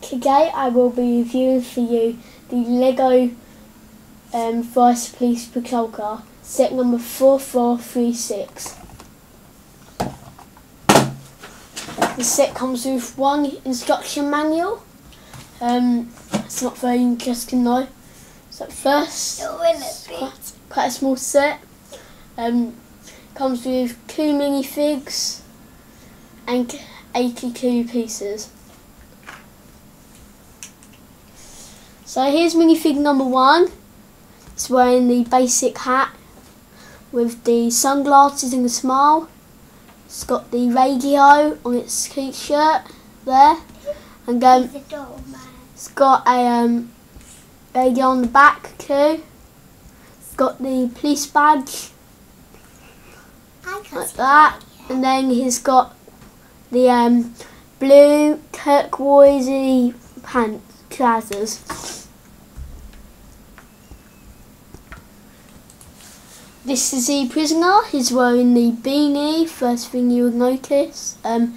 Today I will be reviewing for you the Lego um, Forest Police Patrol Car, set number 4436. The set comes with one instruction manual. Um, it's not very interesting though. So first, quite, quite a small set. Um, comes with two minifigs and 82 pieces. So here's minifig number one. It's wearing the basic hat with the sunglasses and the smile. It's got the radio on its t-shirt there, and um, He's it's got a um, radio on the back too. It's got the police badge like that, and then he's got the um, blue turquoisey pants trousers. This is the prisoner. He's wearing the beanie. First thing you would notice. Um,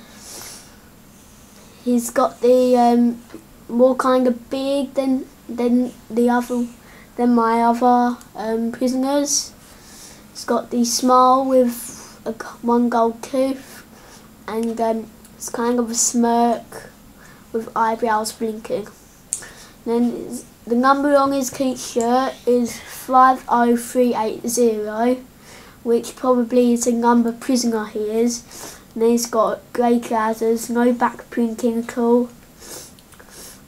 he's got the um, more kind of big than than the other than my other um, prisoners. He's got the smile with a, one gold tooth, and um, it's kind of a smirk with eyebrows blinking. Then the number on his t-shirt is 50380, which probably is the number prisoner he is. And then he's got grey trousers, no back printing at all.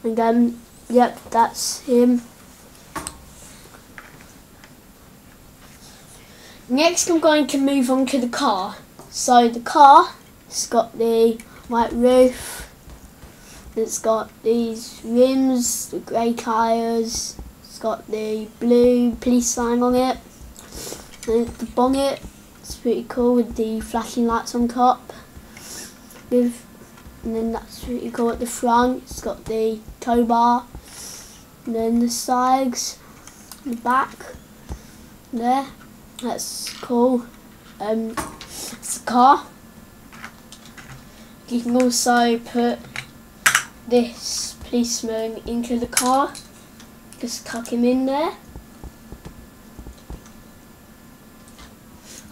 And um, yep, that's him. Next, I'm going to move on to the car. So the car, it's got the white roof. It's got these rims, the grey tyres. It's got the blue police sign on it. And the bonnet, it's pretty cool with the flashing lights on top. With, and then that's pretty cool at the front. It's got the tow bar. And then the sides, the back, there. That's cool. Um, it's a car. You can also put this policeman into the car. Just tuck him in there.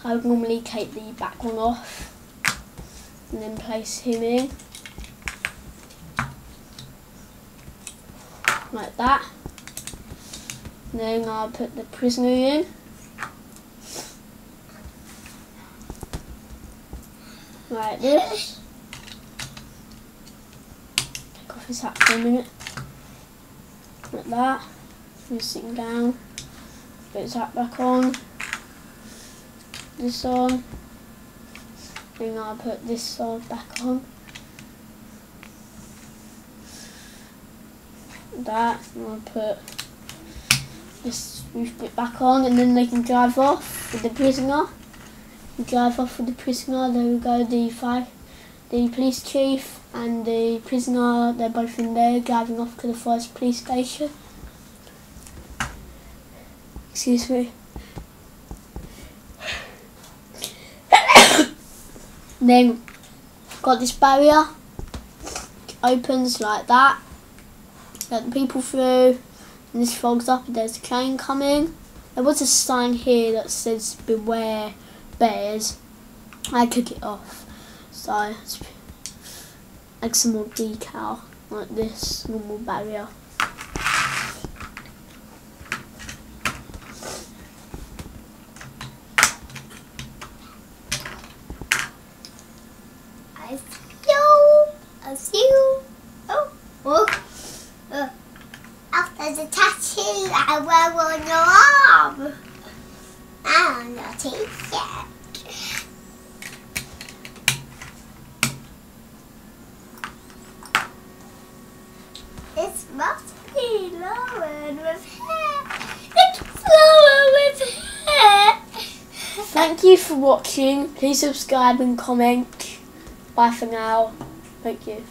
I would normally take the back one off and then place him in. Like that. Then I'll put the prisoner in. Like this. Take off his hat for a minute. Like that. He's sitting down. Put his hat back on. This on. Then I'll put this on back on. That. And I'll put this roof bit back on and then they can drive off with the prisoner. Drive off with the prisoner, there we go, the five the police chief and the prisoner, they're both in there driving off to the first police station. Excuse me. then got this barrier, opens like that, let the people through, and this fogs up and there's a train coming. There was a sign here that says beware bears. I took it off. So like some more decal like this normal barrier. I see you. I see you. Oh, oh. Oh, there's a tattoo I wear on your arm. And a t-shirt. This must with hair. It's Lauren with hair. Thank you for watching. Please subscribe and comment. Bye for now. Thank you.